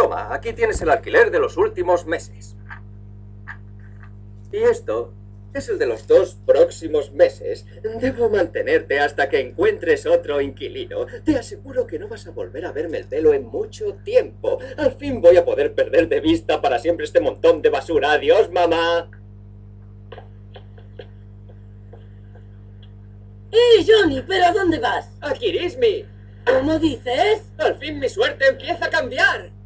Toma, aquí tienes el alquiler de los últimos meses. Y esto es el de los dos próximos meses. Debo mantenerte hasta que encuentres otro inquilino. Te aseguro que no vas a volver a verme el pelo en mucho tiempo. Al fin voy a poder perder de vista para siempre este montón de basura. Adiós, mamá. ¡Eh, Johnny! ¿Pero a dónde vas? ¡A Kirismi! ¿Cómo dices? Al fin mi suerte empieza a cambiar.